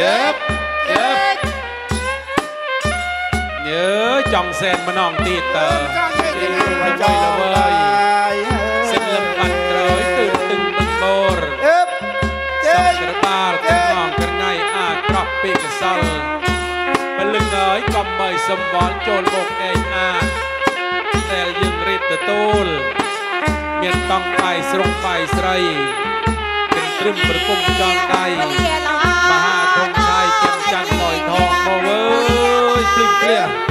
យើបយើបញើចង់សែនម្ដងទៀតតើចង់ទៅហើយសិលឹមបាត់ត្រើយគឺទឹងបឹងបូរយើបចេញក្របាលទាំងងក្រណៃអាក្រោះពីកសលពលឹងហើយកំបីសំវល់ចូលមុខឯងអាតែយើងរៀបទទួលមានតង់បាយស្រុកបាយស្រីព្រឹមប្រគំចងដៃ ចាំចាន់លយថងមកអើយភ្លឹងភ្លះ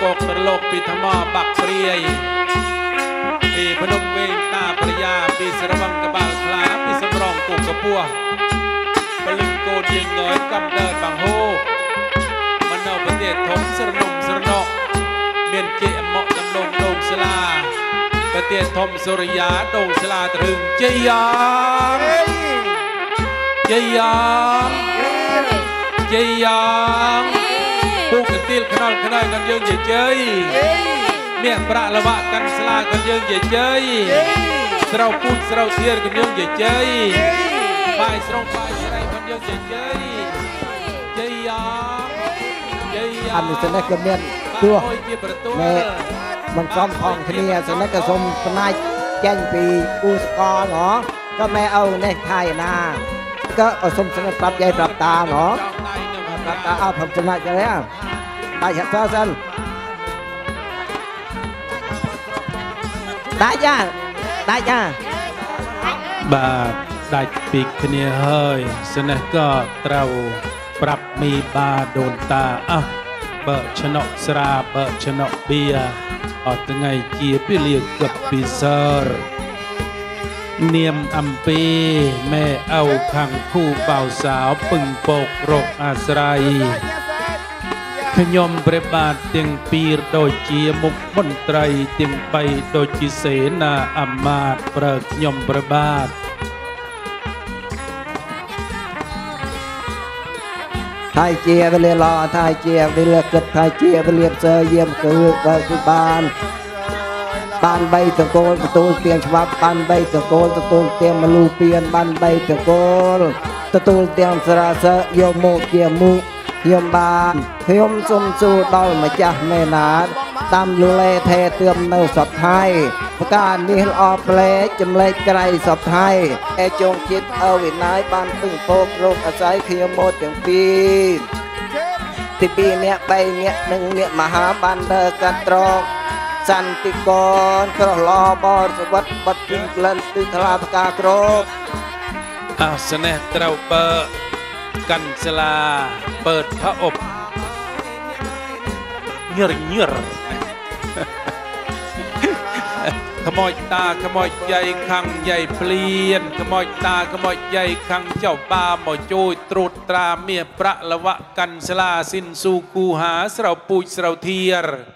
គួរកកត្រឡោកពីធម្មបាក់ព្រាយពីភ្នំវែងតាប្រយាពីស្រវឹងកបាលខ្លាពីសំរងគូកពស់ពលឹងកូនយើងងើយកំដើបាំងហូមនៅប្រទេសធំស្រនំស្រណកមានជាអមកដំឡងដងស្លាប្រទេសធំសុរិយាដងស្លាត្រឹងជ័យយ៉ាងជ័យយ៉ាងជ័យយ៉ាង ពូកន្ទាលខ្នល់ខ្នើយកាន់យើងជាជ័យមាសប្រាក់លវៈកាន់ស្លាកាន់យើងជាជ័យស្រូវពូជស្រូវធៀរកាន់យើងជាជ័យបាយស្រងបាយស្រីកាន់យើងជាជ័យជ័យយ៉ាងជ័យយ៉ាងអានេះស្នេះក៏មានទោះអើយជាប្រទូលណែមិនសមផងគ្នាស្នេះក៏សូមផ្នែកចេញពីគូស្កលហ៎ក៏ម៉ែឪនេះថៃណាក៏សូមស្នេះប្រាប់យាយប្រាប់តាហ៎ ប្រាប់តាអត់ผมផ្នែកទៅហើយដាច់ហាក់តសិនដាច់ចាដាច់ចាបាទដាច់ពីគ្នាហើយស្នេះក៏ត្រូវប្រាប់មីបាដូនតាអះបើឆ្នុកស្រាបើឆ្នុកបៀអត់ថ្ងៃជាពីលាកឹបពីសរ នាមអំពីម៉ែឪខាងគូបៅសาวពឹងពករកអាស្រ័យខ្ញុំព្រះបាទទាំងពីរដូចជាមុខមន្ត្រីទាំងបីដូចជាសេនាអមាត្យប្រើខ្ញុំព្រះបាទថៃជាវេលាឡថៃជាវេលាគិតថៃជាវេលាផ្សើយាមគឺបើគឺបាន បានបីតកូលទទួលទៀងច្បាប់បានបីតកូលទទួលទៀងមលូពៀនបានបីតកូលទទួលទៀងសរាសើយកមកជាមុខខ្ញុំបានខ្ញុំសុំសួរដល់ម្ចាស់មេណាតតាមលលេថេទឿមនៅសពថៃប្រការនេះល្អផ្លែកចម្លែកក្រៃសពថៃអេជងជាតិអវិណាយបានពឹងពករោគអាស្រ័យខ្ញុំមកទាំងពីរទីពីរអ្នកបីអ្នកនិងអ្នកមហាបានដើរកាត់ត្រក សន្តិកនក្រោះឡបរសវត្តបាត់ពីក្លិនទិថ្លាផ្កាក្របអាសនះត្រូវបើកាន់សាលាបើផអប់ញើញើខ្មោចតាខ្មោចយាយខាងយាយភ្លៀនខ្មោចតាខ្មោចយាយខាងចៅបាមកជួយត្រួតត្រាមាសប្រាក់លវៈកាន់សាលាស៊ីនស៊ូគូហាស្រៅពូចស្រៅធៀរ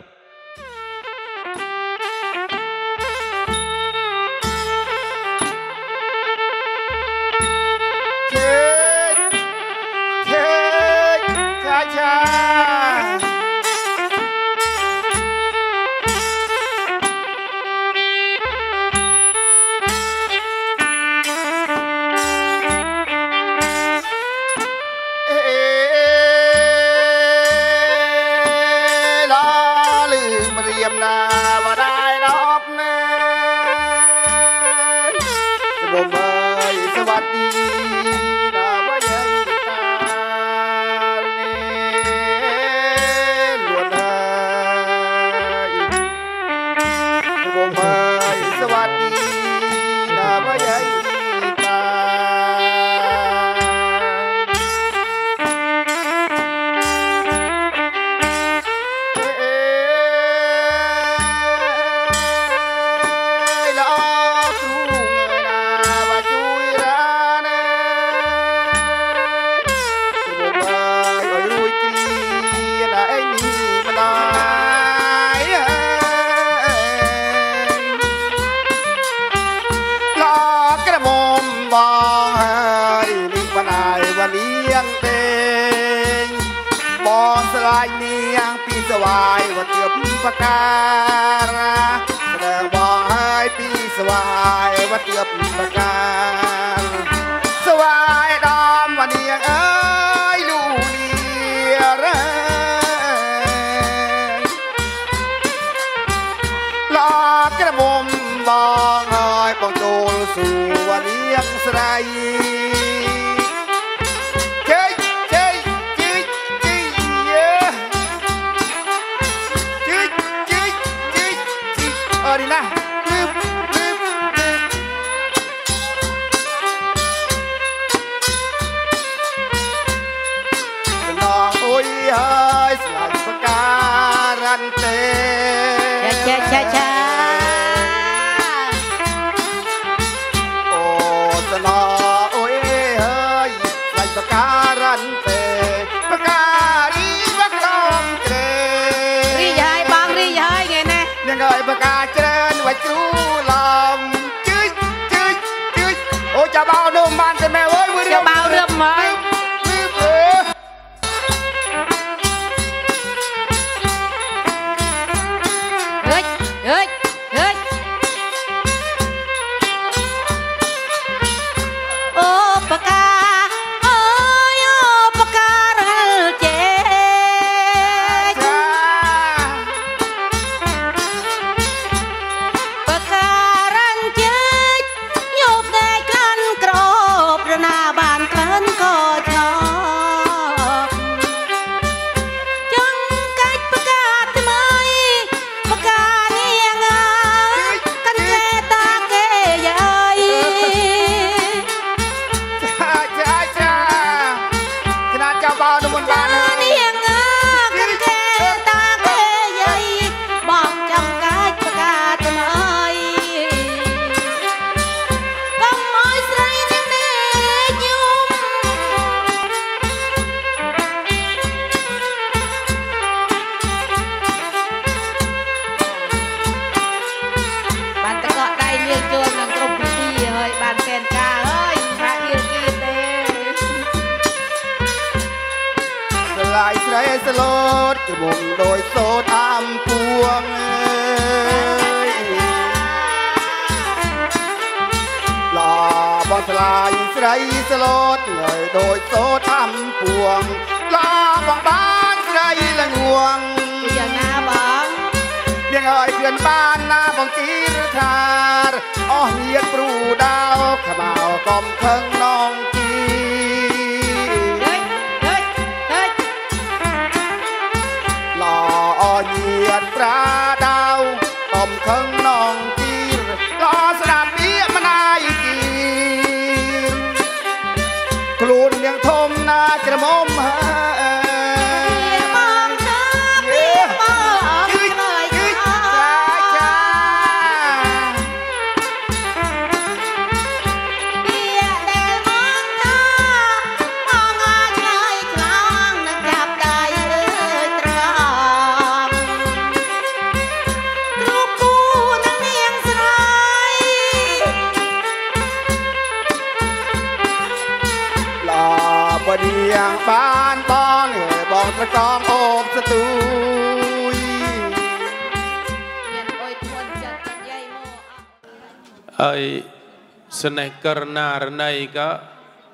ករណារណីក៏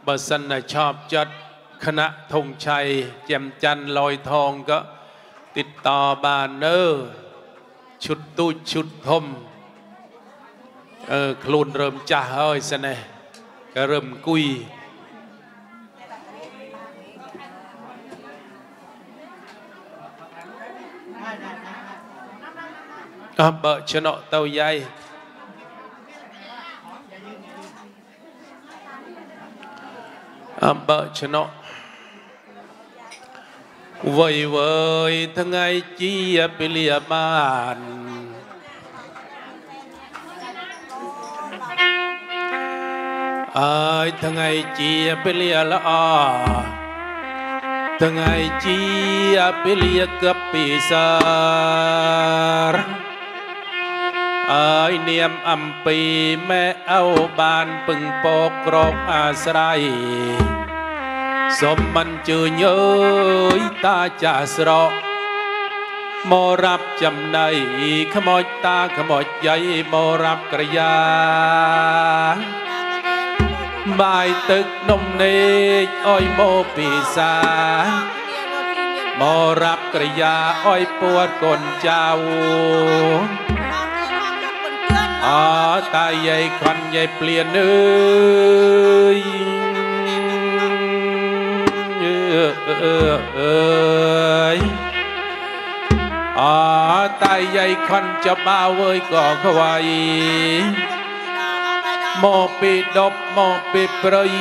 បើសិនតែឆប់ចិត្តគណៈធុងឆៃចាំច័ន្ទលយថងក៏តិតតបាននៅឈុតទូចឈុតធំអឺខ្លួនរើមចាស់ហើយសិនឯងក៏រើមអង្គុយអបបើឆ្នោតទៅយាយ អំបើឆ្នុកវៃវើយថ្ងៃជាពលិបានអើយថ្ងៃជាពលិល្អថ្ងៃជាពលិកពីសារ អើយនាមអំពីម៉ែអូបានពឹងពកក្របអាស្រ័យសុំមិនជឿញើយតាចាស្រកមករាប់ចំណៃខ្មោចតាខ្មោចយាយមករាប់ក្រយាបាយទឹកនំនេកអុយមកពិសាមករាប់ក្រយាអុយពួតកូនចៅ អតាយាយខន់យាយព្លៀនអើយអើយអតាយាយខន់ចបាវើយក៏ខ្វាយមកពីដប់មកពីប្រយ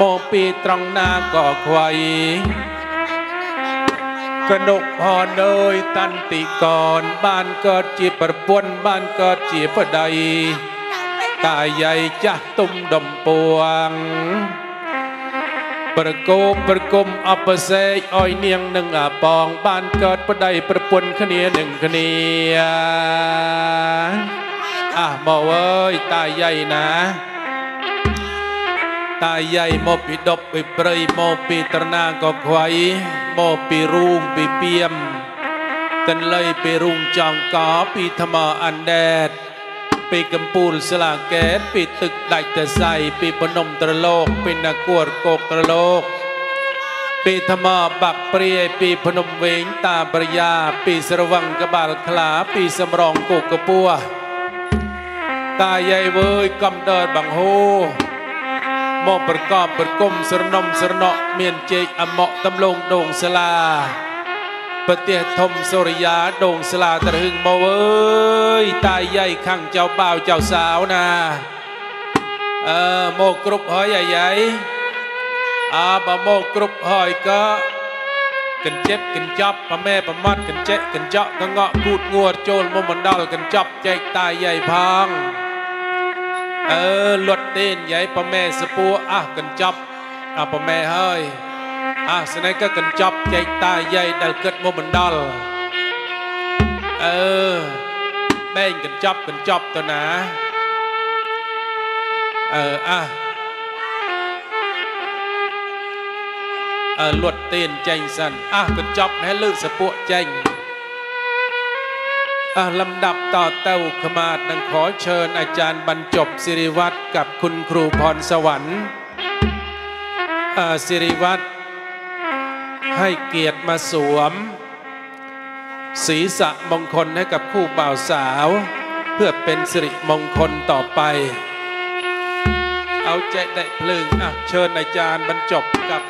មកពីត្រង់ណាក៏ខ្វាយ កនុកផនអើយតន្តិកនបានកើតជាប្រពន្ធបានកើតជាប្តីកាយ័យចាស់ទុំដំពួងប្រកោប្រគំអបសេកឲ្យនាងនឹងអាប៉ងបានកើតប្តីប្រពន្ធគ្នានឹងគ្នាអះមកអើយតាយាយណា តាយាយមកពីដប់ពីព្រៃមកពីត្រណាក៏ខ្វៃមកពីរូងពីពៀមទន្លៃពីរូងចង់កពីថ្មអណ្ដែតពីកំពូលស្លាកែតពីទឹកដាច់តសៃពីភ្នំត្រលោកពីនគរគោកត្រលោកពីថ្មបាក់ព្រាយពីភ្នំវិញតាប្រយាពីស្រវឹងក្បាលខ្លាពីសំរងគោកកពួរតាយាយវើយកំដរបង្ហូរ បបប្រកបប្រគំស្រនំស្រណក់មានជែកអមកតំលងដងសាលាប្រទេសធំសូរិយាដងសាលាត្រឹងមកអើយតាយាយខាងចៅបាវចៅសាវណាអឺមកគ្រប់ហើយអាយាយអាបើមកគ្រប់ហើយក៏កញ្ចិបកញ្ចប់ប្រមែប្រមាត់កញ្ចេកញ្ចក់កងក់គូតងួតចូលមកមណ្ដលកញ្ចប់ចែកតាយាយផង អឺលត់ទេនិយាយប៉មែសពួរអះកញ្ចប់អប៉មែហើយអះស្នេហ៍ក៏កញ្ចប់ចែកតាយាយដែលគិតមកបណ្ដលអឺបែងកញ្ចប់កញ្ចប់ទៅណាអឺអះអឺលត់ទេនចេញសិនអះកញ្ចប់ណែលើកសពួកចេញ ลกันจับต่อเต้นใหญ่ปะแม่สปัวอะกันจับอะปะแม่เฮ้ยอะสนัยก็กันจับแจกตาดดังกันจับกันจับตัวนะเอออะเออลวดเต้นแจงสันอะกันจอบให้ลือสะปวแจงอะลำดับต่อเต้าขมาดนังขอเชิญอาจารย์บรรจบสิริวัตรกับคุณครูพรสวรรค์สิริวัตรให้เกียรติมาสวม ศีรษะมงคลให้กับคู่บ่าวสาว เพื่อเป็นสิริมงคลต่อไป เอาใจได้เพลิงอะเชิญอาจารย์บรรจบกับ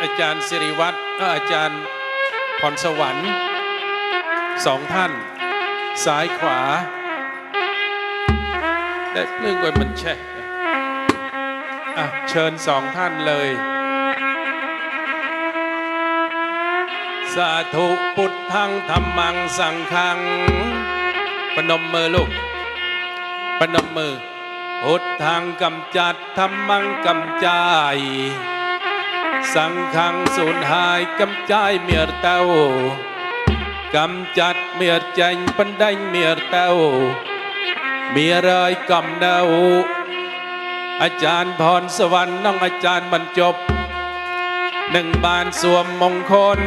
อาจารย์สิริวัตรอาจารย์พรสวรรค์สองท่าน ซ้ายขวา ได้เรื่องไว้มันแช่อะเชิญสองท่านเลย สาธุพุทธังธรรมังสังฆังปนมมือลูกปนมมือพุทธังกำจัดธรรมังกำจายสังขังสูญหายกำจายเมียเต้า กำจัดเมียใจปันได้เมียเต้าเมียรายกำเนาอาจารย์พรสวรรค์น้องอาจารย์บรรจบหนึ่งบานสวมมงคล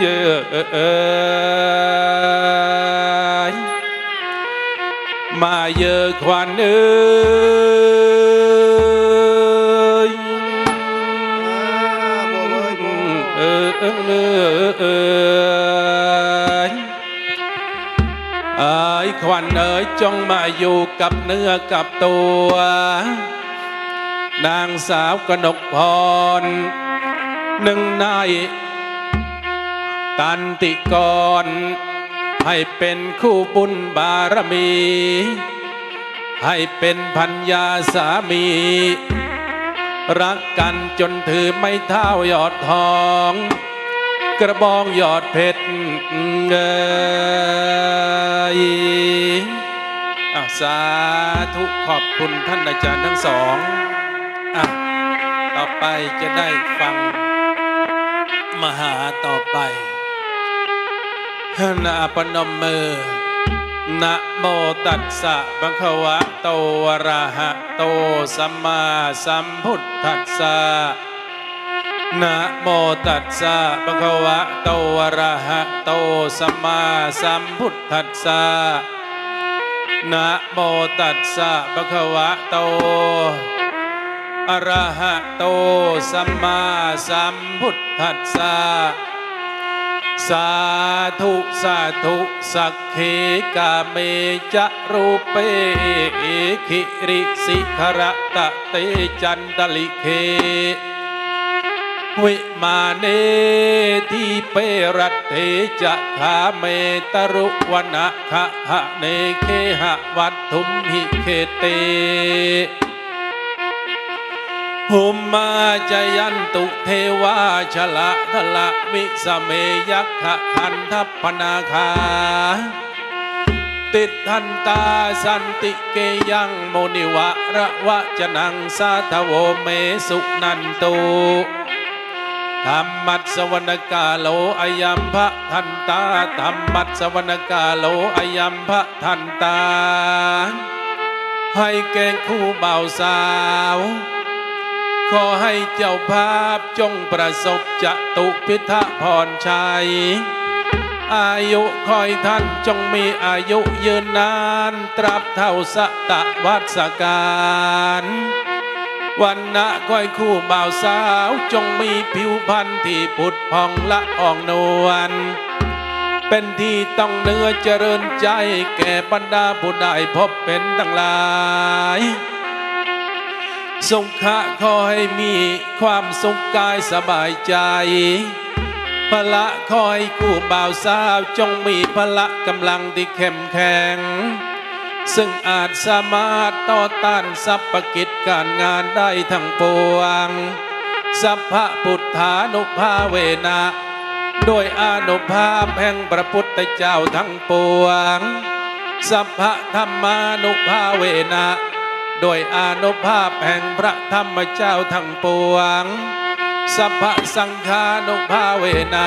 เยอะมาเยอะควันเอ้ เออเออเออเออไอ้ายควันเอ๋ยจงมาอยู่กับเนื้อกับตัว นางสาวกนกพร หนึ่งนายตันติกร ให้เป็นคู่บุญบารมี ให้เป็นพันยาสามี รักกันจนถือไม่เท่ายอดทอง กระบองยอดเพชรเอยอะสาธุขอบคุณท่านอาจารย์ทั้งสองอะต่อไปจะได้ฟัง มหาต่อไปนาปนมมือนะโมตัสสะภะควะโตอะระหะโตสัมมาสัมพุทธัสสะ นะโมตัสสะภะคะวะโตอะระหะโตสัมมาสัมพุทธัสสะนะโมตัสสะภะคะวะโตอะระหะโตสัมมาสัมพุทธัสสะสาธุสาธุสักเขกาเมจะรูเปขิริสิขระตะเตจันตะลิกเข วิมาเนทีเปรัฏเฐ จะ คาเม ตะรุวะนะคะหะเนเคหะวัตถุมหิเขตเต ภุมมา จายันตุเทวา ชะละถะละวิสะเมยักขะคันธัพพะนาคา ติฏฐันตาสันติเกยังโมนิวะระวะจนังสาทโวเมสุนันตุ ธรรมัสสวรรกาโลอายัมพะทันตาธรรมัสสวรรกาโลอายัมพะทันตา ให้แก่คู่บ่าวสาว ขอให้เจ้าภาพจงประสบจตุพิทะพรชัย อายุคอยท่านจงมีอายุยืนนาน ตราบเท่าสตะวัสการ วันนะก้อยคู่บ่าวสาว จงมีผิวพรรณที่ผุดพองละอ่องนวลเป็นที่ต้องเนื้อเจริญใจ แก่บรรดาผู้ได้พบเป็นทั้งหลายสงขะขอให้มีความสุขกายสบายใจพละคอยกู้บ่าวสาว จงมีพละกำลังที่เข้มแข็ง ซึ่งอาจสามารถต่อต้านสัพพกิจการงานได้ทั้งปวง สัพพะพุทธานุภาเวนะโดยอานุภาพแห่งพระพุทธเจ้าทั้งปวง สัพพะธรรมานุภาเวนะโดยอานุภาพแห่งพระธรรมเจ้าทั้งปวง สัพพะสังฆานุภาเวนะ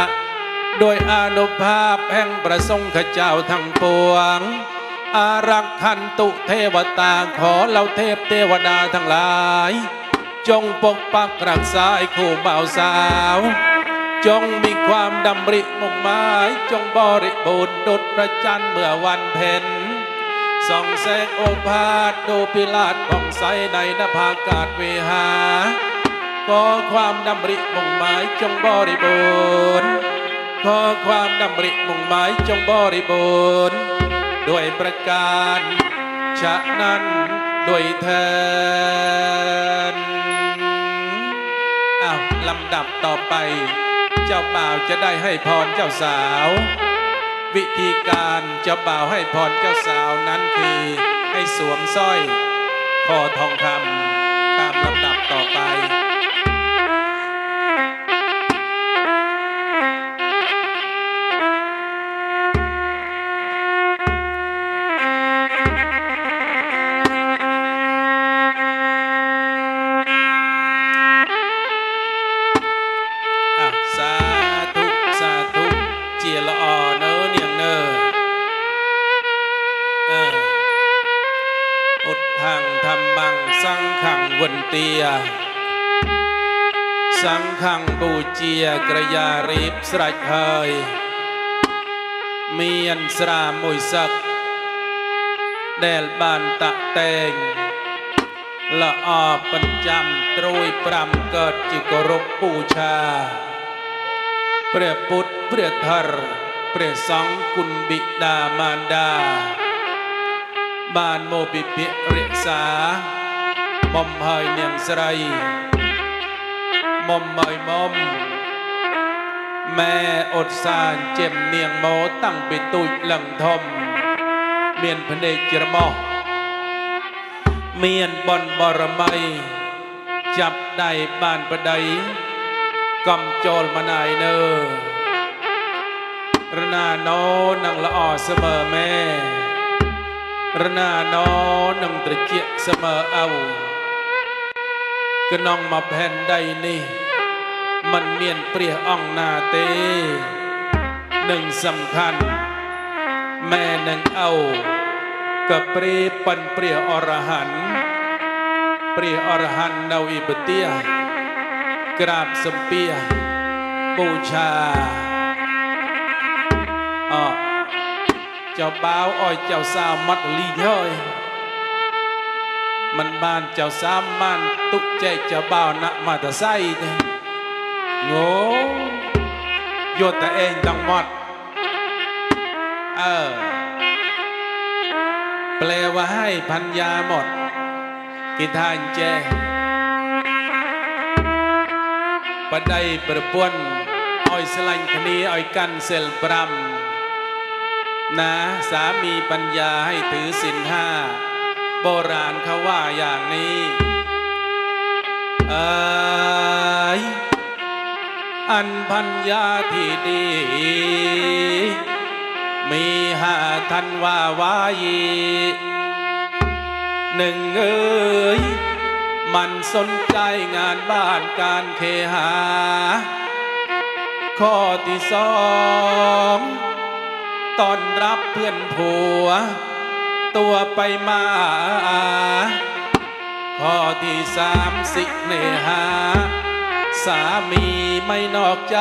โดยอานุภาพแห่งประสงค์เจ้าทั้งปวง อารักขันตุเทวตาขอเหล่าเทพเทวดาทั้งหลาย จงปกปักรักษาไอ้คู่บ่าวสาว จงมีความดำริมุ่งหมาย จงบริบูรณ์ดุจพระจันทร์เมื่อวันเพ็ญส่องแสงโอภาสดูพิลาศผ่องใสในนภาอากาศเวหาขอความดำริมุ่งหมายจงบริบูรณ์ขอความดำริมุ่งหมายจงบริบูรณ์ ด้วยประการฉะนั้นด้วยเทินอ้าวลำดับต่อไป เจ้าบ่าวจะได้ให้พรเจ้าสาว วิธีการเจ้าบ่าวให้พรเจ้าสาวนั้นคือให้สวมสร้อยคอทองคำตามลำดับ ជាក្រយារៀបស្រេចហើយ មានស្រាមួយសឹកដែលបានតាក់តែងល្អប្រចាំត្រួយ5កើតជាគោរពពូឆាព្រះពុទ្ធព្រះធរព្រះសង្ឃគុណបិតាមាតា បានមកពិភាក្សាបំហើយនាងស្រី មុំអើយមុំម៉ែអ៊ុតសាអញ្ចឹមនាងម៉ូតាំងពីទូចលឹងធំ មានភ្នែកច្រមុះមានបនបរមីចាប់ដៃបានប្តីកំចូលមណៃនើរណាណោនឹងល្អសមើម៉ែរណាណោនឹងត្រជាសមើអោ ក្នុងមកផែនដីនេះมันមានព្រះអង្គណាទេនឹងសំខាន់ម៉ែនឹងអូក៏ព្រេប៉ិនព្រះអរហន្តព្រះអរហន្តនៅឥបទាក្រាបសំពះបូជាអោចៅបាវអោយចៅសាមាត់លីងហើយ มันเมียนเปรียอ่องนาเตหนึ่งสำคัญแม่หนึ่งเอากับเปรีปันเปรียอรหันต์เปรียอรหันต์เนาอิปเตียกราบสมเปียบูชาอ๋อเจ้านเจ้าสามมันตุกใจเจ้าบ่าวนะมาแต่ไส้เด้โง่โยนแต่เองต้องหมด เออ แปลว่าให้พันยาหมด กิทานแจปะได้ประปวนอ้อยสลังคณีอ้อยกันเซลปรำนะสามีปัญญาให้ถือสินห้า โบราณเขาว่าอย่างนี้เอยอันพัญญาที่ดี มีหาทันว่าไว้หนึ่งเอ้ยมันสนใจงานบ้านการเคหา ข้อที่สองตอนรับเพื่อนผัว ตัวไปมา ข้อที่สามสิเนหา สามีไม่นอกใจ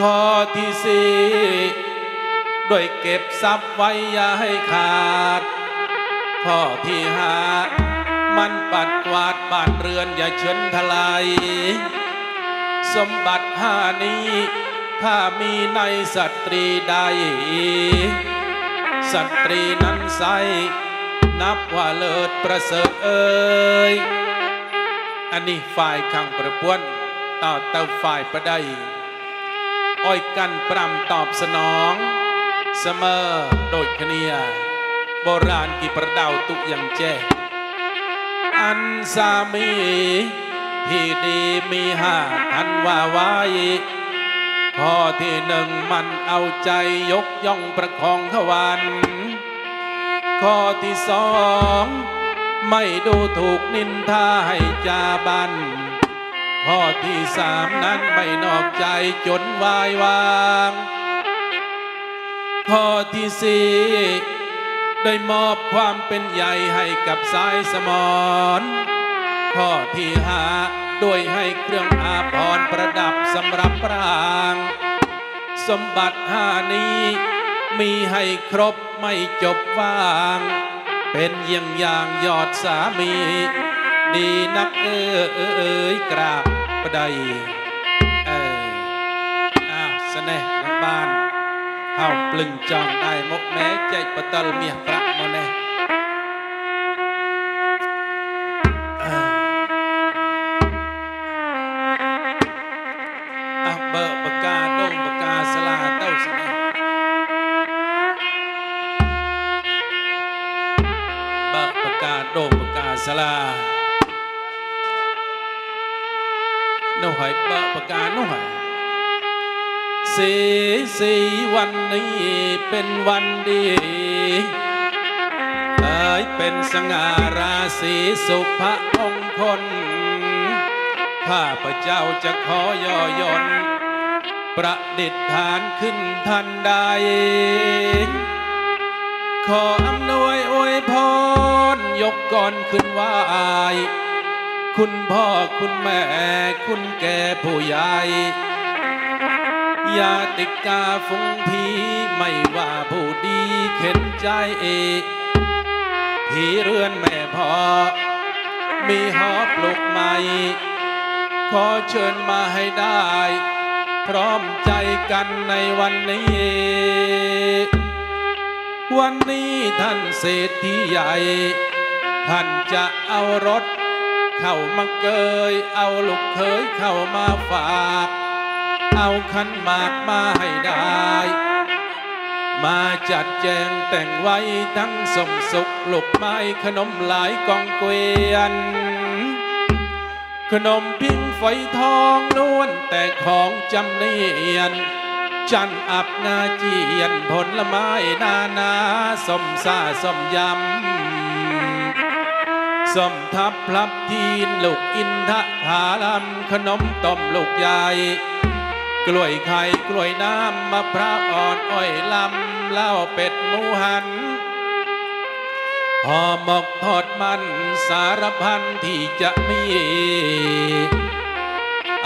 ข้อที่สี่โดวยเก็บทรัพย์ไว้อย่าให้ขาด ข้อที่ห้ามันปัดกวาดบ้านเรือนอย่าเชิญทลาย สมบัติห้านี้ ถ้ามีในสตรีใด สตรีนั้นใส นับว่าเลิศประเสริฐเอ่ยอันนี้ฝ่ายขังประปวนต่อเต้าฝ่ายประไดอ้อยกันปรำตอบสนอง เสมอโดยคเนีย โบราณกี่ประดาวตุกอย่างแจ้อันสามี ที่ดีมีหาทันว่าไว้ ข้อที่หนึ่งมันเอาใจยกย่องประคองขวัน ข้อที่สอง ไม่ดูถูกนินทาให้จาบัน ข้อที่สามนั้นไม่นอกใจจนวายวาง ข้อที่สี่ได้มอบความเป็นใหญ่ให้กับสายสมอนข้อที่ห้า ด้วยให้เครื่องอาภรณ์ประดับสำหรับปราง สมบัติห้านี้มีให้ครบไม่จบว่าง เป็นเยี่ยงอย่างยอดสามี ดีนักเออเออเอยกราบประไดเอออ้าวสน่นังบ้านเฮาปลึงจองได้มกแม้ใจปะตลเมียปรักมาแน่ น่หอยเบอร์ปากกาโน่หอยสีสีวันนี้เป็นวันดีเอ้ยเป็นสง่าราศีสุภะมงคลข้าพระเจ้าจะขอย่อยนประดิษฐานขึ้นทันใด ขออำนวยอวยพรยกก่อนขึ้นไหวาย คุณพ่อคุณแม่คุณแก่ผู้ใหญ่ยาติกาฟงพีไม่ว่าผู้ดีเข็นใจเอกที่เรือนแม่พ่อ มีหอปลุกใหม่ ขอเชิญมาให้ได้ พร้อมใจกันในวันนี้ วันนี้ท่านเศรษฐีใหญ่ ท่านจะเอารถ เข้ามาเกย เอาลูกเคยเข้ามาฝาก เอาขันหมากมาให้ได้ มาจัดแจงแต่งไว้ทั้งสมสุขลูกไม้ขนมหลายกองเกวียน ขนมพิงฝอยทองล้วนแต่ของจำเนียนจันอับงาเจียนผลไม้นานาสมซาสมยำ สมทับพลับทีนลูกอินทผาลำขนมต้มลูกใหญ่กล้วยไข่กล้วยน้ำมะพร้าวอ่อนอ้อยลำเหล้าเป็ดหมูหันหอหมกทอดมันสารพันที่จะมี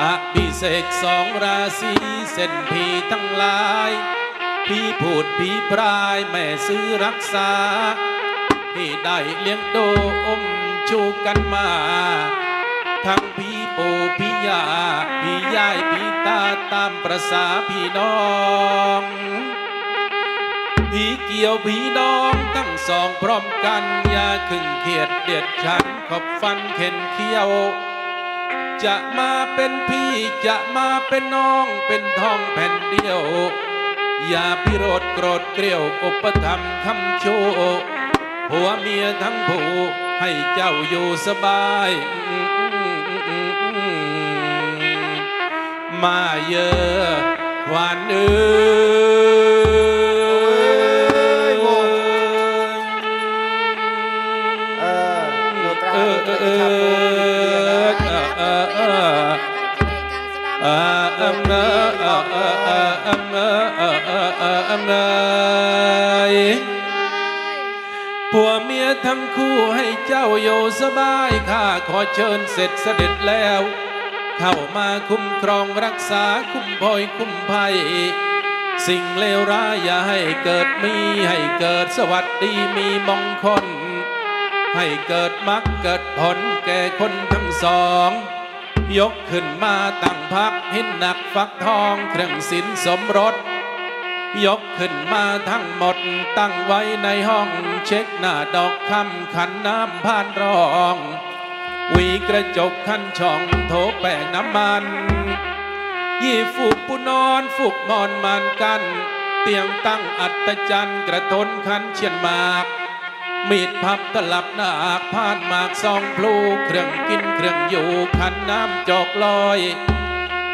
อภิเษกสองราศีเส้นผีทั้งหลาย พี่พูดผีพรายแม่ซื้อรักษา ที่ได้เลี้ยงโดอม ชูกันมา ทั้งพี่ปู่พี่ยาพี่ยายพี่ตาตามประษาพี่น้องพี่เกี่ยวพี่น้องทั้งสองพร้อมกันอย่าขึงเขียดเดียดฉันขอบฟันเข็นเขี้ยว จะมาเป็นพี่จะมาเป็นน้องเป็นทองแผ่นเดียว อย่าพิโรธโกรธเกลียวอุปธรรมคำโชผัวเมียทั้งผู้ ให้เจ้าอยู่สบาย มาเยอะหวานเอ้ย เออโนตรา เออเออเออเออเออ อาอัมนาอ ทั้งคู่ให้เจ้าอยู่สบายข้าขอเชิญเสร็จเสด็จแล้ว เข้ามาคุ้มครองรักษาคุ้มพลอยคุ้มภัย สิ่งเลวร้ายอย่าให้เกิดมีให้เกิดสวัสดีมีมงคล ให้เกิดมรรคเกิดผลแก่คนทั้งสอง ยกขึ้นมาตั้งพักหินหนักฟักทองเครื่องสินสมรส ยกขึ้นมาทั้งหมดตั้งไว้ในห้องเช็คหน้าดอกคำขันน้ำผ่านรองวีกระจกขันช่องโถแป้งน้ำมัน ยี่ฟูกปูนอนฟูกมอนมันกัน เตียงตั้งอัตจันกระทนขันเชียนหมาก มีดพับตลับหนักผ่านหมากซองพลูเครื่องกินเครื่องอยู่ขันน้ำจอกลอย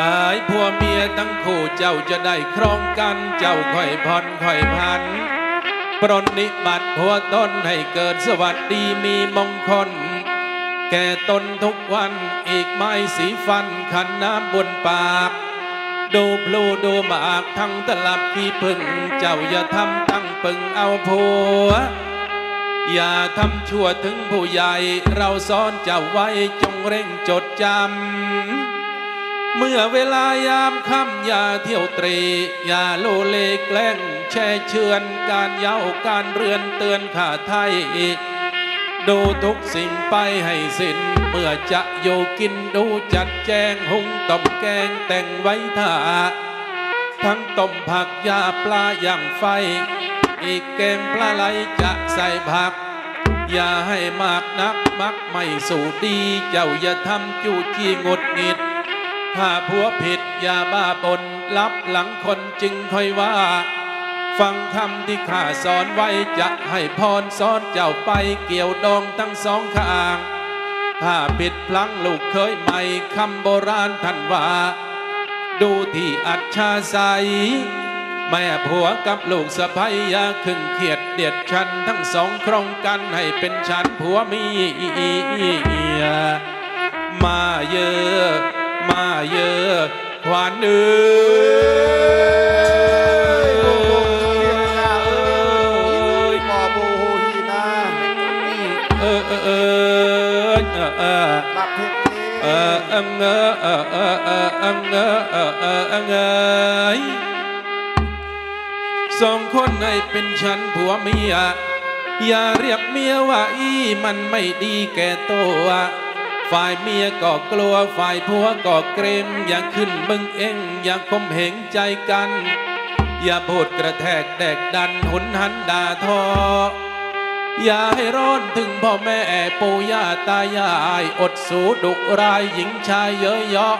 ออเอออายผัวเมียทั้งคู่เจ้าจะได้ครองกัน เจ้าค่อยผ่อนค่อยพัน ปรนนิบัติผัวต้นให้เกิดสวัสดีมีมงคล แก่ตนทุกวันอีกไม้สีฟันขันน้ำบนปาก ดูพลูดูหมากทั้งตลับขี้พึ่ง เจ้าอย่าทำตั้งปึงเอาผัว อย่าทำชั่วถึงผู้ใหญ่ เราสอนเจ้าไว้จงเร่งจดจำ เมื่อเวลายามค่ำอย่าเที่ยวตรีอย่าโลเลแกล้งแช่เชือนการเย้าการเรือนเตือนข้าไทย ดูทุกสิ่งไปให้สิ้น เมื่อจะอยู่กินดูจัดแจงหุงต้มแกงแต่งไว้ท่า ทั้งต้มผักยาปลาอย่างไฟ อีกแกงปลาไหลจะใส่ผัก อย่าให้มากนักมักไม่สู่ดี เจ้าอย่าทำจู้จี้งดหงิด ถ้าผัวผิดอย่าบ้าบนรับหลังคนจึงค่อยว่า ฟังคำที่ข้าสอนไว้จะให้พรสอนเจ้าไปเกี่ยวดองทั้งสองข้าง ถ้าผิดพลั้งลูกเคยใหม่คำโบราณท่านว่า ดูที่อัจฉาใสแม่ผัวกับลูกสะใภ้อย่าขึงเขียดเดียดฉันทั้งสองครองกันให้เป็นฉันผัวมีมาเยอะ มาเยอะควานเอ้โอ้โหเรียกข้าเอ้ยยบอบูฮีนาเออเออเออเออเออบักเพชรเออเออเออเออเออเออเออเออเออเออเออเออสองคนให้เป็นฉันผัวเมียอย่าเรียกเมียว่าอีมันไม่ดีแก่ตัว ฝ่ายเมียก็กลัวฝ่ายผัวก็เกรงอย่าขึ้นมึงเองอย่าคมเหงใจกัน อย่าพูดกระแทกแดกดันหุนหันด่าทอ อย่าให้ร้อนถึงพ่อแม่ปู่ย่าตายาย อดสูดุรายหญิงชายเยอะเยาะ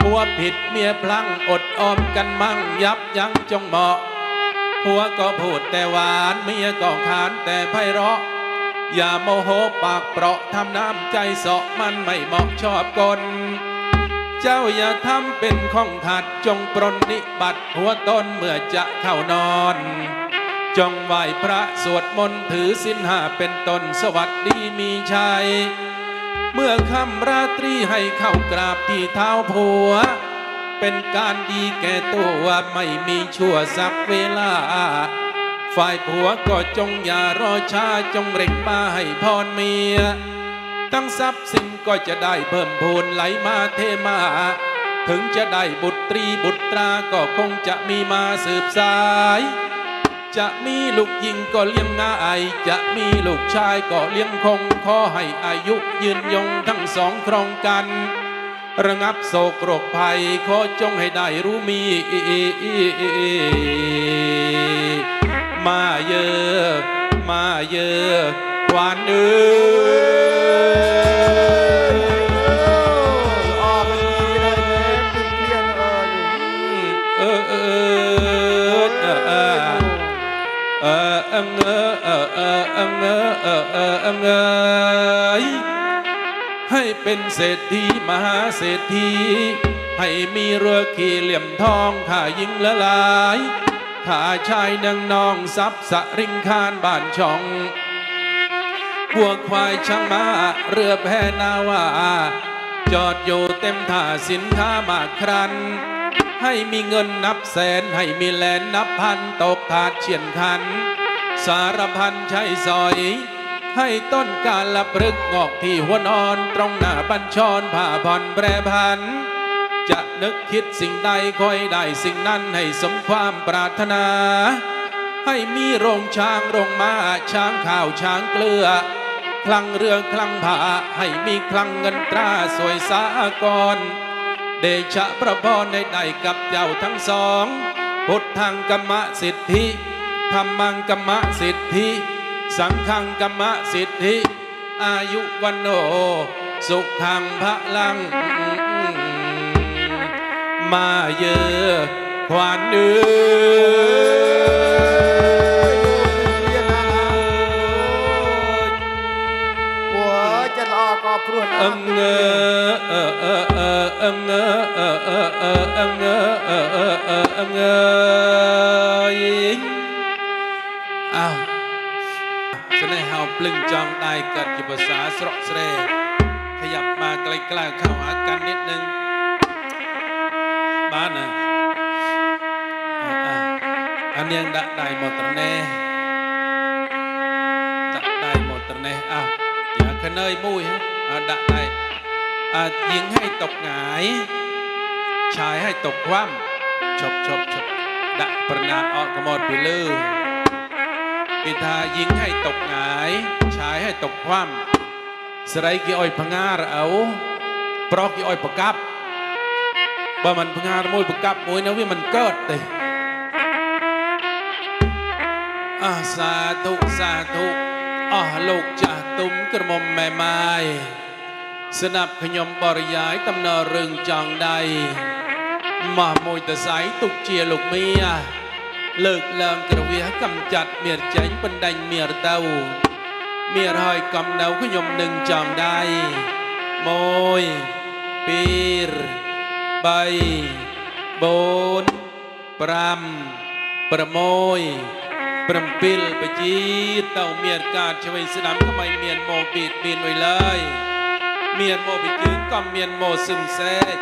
ผัวผิดเมียพลั้งอดออมกันมั่งยับยั้งจงเหมาะผัวก็พูดแต่หวานเมียก็ขานแต่ไพเราะ อย่าโมโหปากเปราะทำน้ำใจเสาะมันไม่เหมาะชอบกลเจ้าอย่าทำเป็นของขัดจงปรนนิบัติหัวต้นเมื่อจะเข้านอน จงไหวพระสวดมนต์ถือสินหาเป็นตนสวัสดีมีชัย เมื่อค่ำราตรีให้เข้ากราบที่เท้าผัว เป็นการดีแก่ตัวไม่มีชั่วสักเวลา ฝ่ายผัวก็จงอย่ารอช้าจงเร่งมาให้พรเมีย ทั้งทรัพย์สินก็จะได้เพิ่มพูนไหลมาเทมา ถึงจะได้บุตรีบุตราก็คงจะมีมาสืบสาย จะมีลูกหญิงก็เลี้ยงง่ายจะมีลูกชายก็เลี้ยงคงขอให้อายุยืนยงทั้งสองครองกัน ระงับโศกโรคภัยขอจงให้ได้รู้มี มาเยอะมาเยอะควันเอ้ยออกไปดีเลยเลยตึงเพียนเอออยู่เออเออเออเออเออเออเออเออเออเออเออเออเออเออเออให้เป็นเศรษฐีมหาเศรษฐีให้มีเรือขี่เหลี่ยมทองข้ายิงละลาย ข้าชายนางนองซับสะริงคานบ้านช่องพวกควายช่างมาเรือแพนาวาจอดอยู่เต็มท่าสินค้ามากครัน ให้มีเงินนับแสนให้มีแลนนับพันตกถาดเฉียนคัน สารพันใช้สอย ให้ต้นการละพฤกงอกที่หัวนอนตรงหน้าบัญชรผ่าผ่อนแปรพัน จะนึกคิดสิ่งใดคอยได้สิ่งนั้นให้สมความปรารถนา ให้มีโรงช้างโรงม้าช้างข้าวช้างเกลือ คลังเรือคลังผ้าให้มีคลังเงินตราสวยสากร เดชะพระพรได้ได้กับเจ้าทั้งสองพุทธังกรรมสิทธิธรรมังกรรมสิทธิ สังฆังกรรมสิทธิ อายุวันโน สุขังพระลัง maaien kwanuur. ព្រោះអងអងអងអងយអោស្នេហៅភ្លឹងចង់ដៃកាត់ជាភាសាស្រក់ស្រែខยับមកក្លែកក្លៅខោអាកាន់នេះនឹង បានអានាងដាក់ដៃមកត្រណេះដាក់ដៃមកត្រណេះអោយ៉ាខណើយមួយអត់ដាក់ដៃអាចជាងឲ្យຕົកងាយឆាយឲ្យຕົកខ្វាំជប់ជប់ជប់ដាក់ប្រណាអត់កំមត់ពីលើគេថាយីងឲ្យຕົកងាយឆាយឲ្យຕົកខ្វាំស្រីគេអោយផ្ងារអោប្រុសគេអោយប្រកាប់ បើមិនផ្ងាមួយប្រកាប់មួយនោះវាមិនកើតទេអាសាធុសាធុអស់លោកចាស់ទុំក្រមុំម៉ែម៉ាយស្ដាប់ខ្ញុំបរិយាយតំណរឿងចង់ដៃមកមួយតសៃទុកជាលោកមីលើកឡើងក្រវះកំចាត់មានចេញបណ្ដាញមានទៅមានហើយកំដៅខ្ញុំនឹងចង់ដៃ1 2 7បជាទៅមានការឆ្វេងស្ដាំក្បៃមានមកពីពីមួយឡើយមានមកពីជើងក៏មានមកសឹមសែក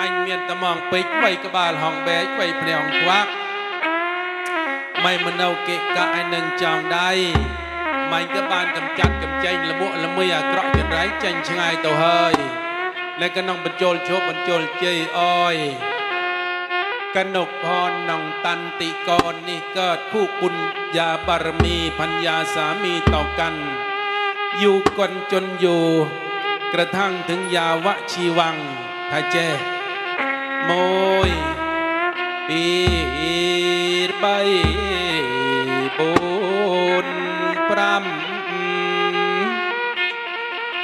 អញមានតំងពេកវៃក្បាលហងបែកវៃព្រះអង្គខ្វាក់ម៉ៃមនុស្សគេកាអញនឹងចောင်းដៃម៉ៃក៏បានកំចាត់កំចែងល្មក់ល្មីអាក្រក់ចង្រៃចេញឆ្ងាយទៅហើយ และก็น้องบรรจลโชบบรรจลเจยอ้อยกนกพรนองตันติกรนี่เกิดคู่บุญญาบารมีพัญญาสามีต่อกัน อยู่กันจนอยู่ กระทั่งถึงยาวะชีวังทาเจโมยปีใบบุญปรำ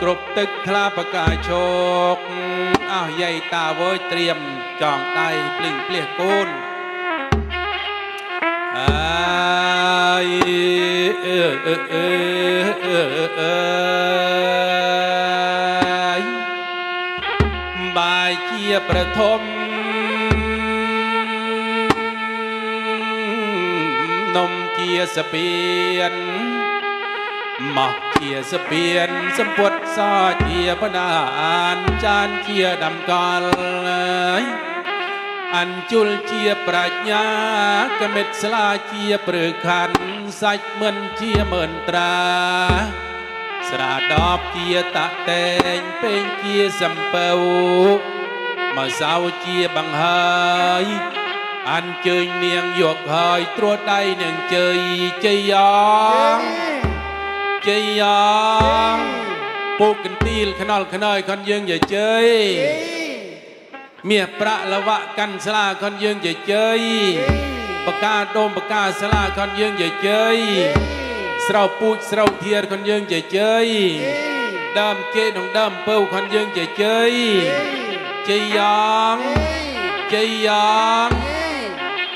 គ្រប់ទឹកថ្លាបកាជោកអស់យាយតាវើយត្រៀមចងដៃភ្លីងភ្លះកូនអើយអឺអឺអឺអឺអឺបាយជាប្រធមនំជាស្ពានមក ជាស្ពានសម្ពុតសជាបដានចានជាដំកល់អញ្ជុលជាប្រាជ្ញាកមិតស្លាជាព្រឺខណ្ឌសាច់មិនជាមើនត្រា ស្រាដបជាតតែងពេញជាសំពៅមកសៅជាបង្ហើយអញ្ជើញនាងយកហើយត្រួតដៃនឹងជ័យជ័យយ៉ាង ជ័យយ៉ាងពូកកន្ទីលខ្នល់ខ្នើយខនយើងយាយជ័យមាសប្រាក់លវៈកាន់ស្លាខនយើងយាយជ័យបកាដូមបកាស្លាខនយើងយាយជ័យស្រោពូជស្រោធារខនយើងយាយជ័យដើមជេក្នុងដើមពៅខនយើងយាយជ័យជ័យយ៉ាងជ័យយ៉ាង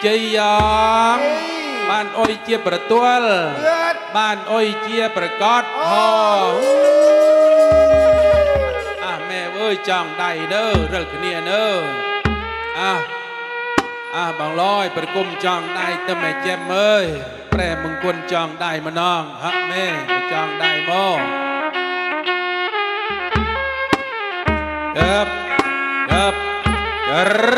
ជ័យយ៉ាង បានអុយជាប្រទល់បានអុយជាប្រកតហអាមែអើយចង់ដៃនើរឹកគ្នានើអាអះបងឡយប្រគុំចង់ដៃទៅមកជែមអើយព្រះមង្គលចង់ដៃម្ដងហាក់មែចង់ដៃមកកាប់កាប់រ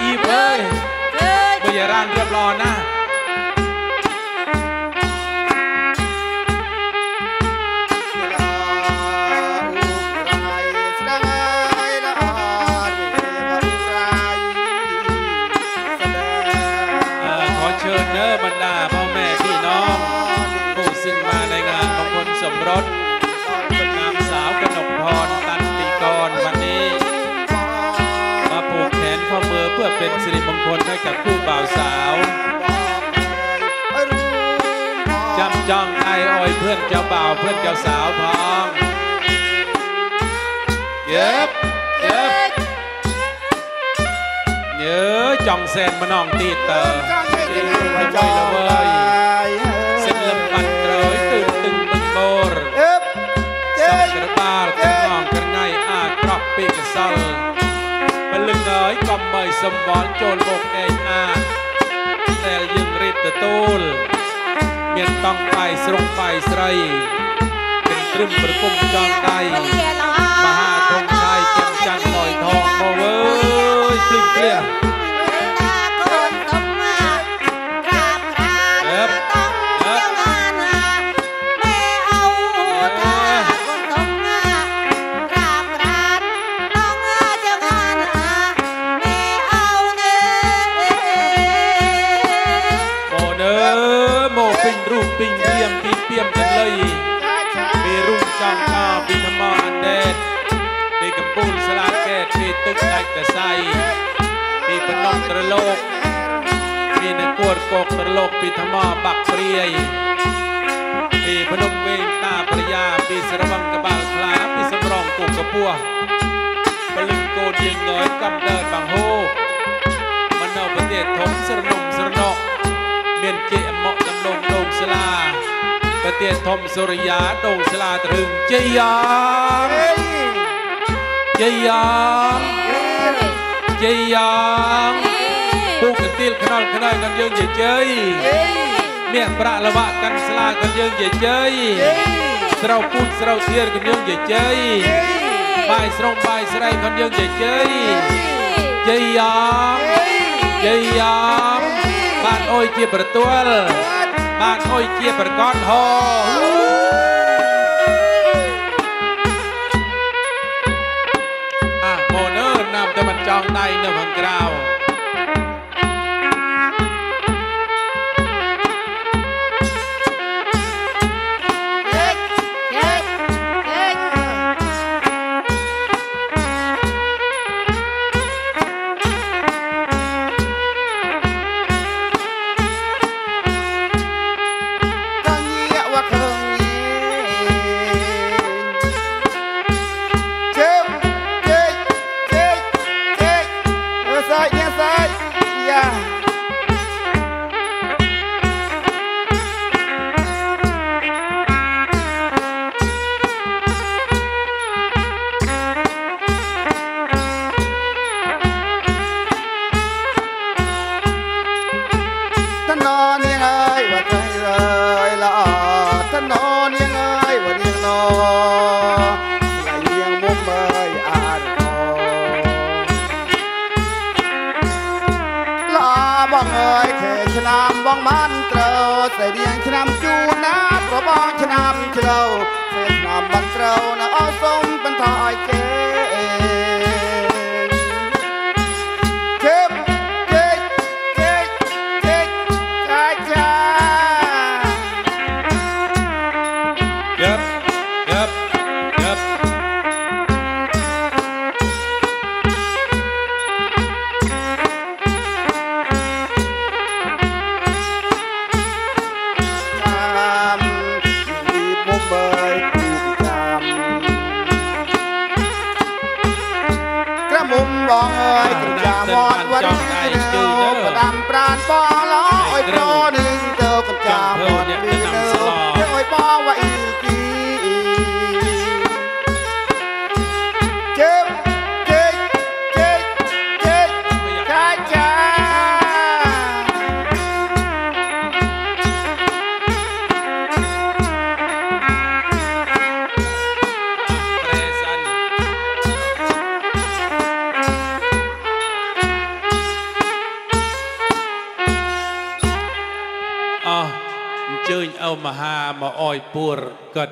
อีเอ้ยบุญยรานเรียบร้อหนะ คลให้กับคู่บ่าวสาวจำจ้องไอออยเพื่อนเจ้าบ่าวเพื่อนเจ้าสาวพ้องเย็บเย็บเยอะจ้องแซนมาน้องตีเตอร์ตีละเว้ยละเว้ยสิ้ อลបលឹងអើយកំបីសសំវល់ចូលមកឯងអាតតែយើងរៀបទទួលមានតង់បាយស្រុងបាយស្រីគិនត្រឹមប្រគុំចងដៃមហាធំឆាយចាំចាន់លយថងមកអើយភ្លឹងភ្លះ ត្រឡោកពីនគរកកត្រឡោកពីធម្មបាក់ព្រាយពីភ្នំវែងតាប្រយាពីស្រវឹងកបាលខ្លាពីសំរងគុកកពស់ពលឹងកូនយើងងើយកំដើរបងហូមនៅប្រទេសធំស្រនំស្រណក់មានជាអមកដំឡងដងស្លាប្រទេសធំសុរិយាដងស្លាទ្រឹងជ័យយ៉ាងជ័យយ៉ាងជ័យយ៉ាង ពូកន្ទាលខ្នល់ខ្នើយកាន់យើងជាជ័យមាសប្រាក់លវៈកាន់ស្លាកាន់យើងជាជ័យស្រូវពូជស្រូវធៀរកាន់យើងជាជ័យបាយស្រុងបាយស្រីកាន់យើងជាជ័យជ័យយ៉ាងជ័យយ៉ាងបានអុយជាប្រទល់បានអុយជាប្រកបហោអាម៉ូនើណាំតែមិនចង់ដៃនៅខាងក្រៅ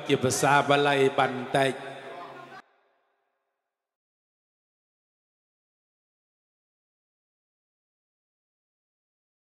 ជើញអោមហាមកអោយពួរគាត់ជាភាសាបាលីបានតែក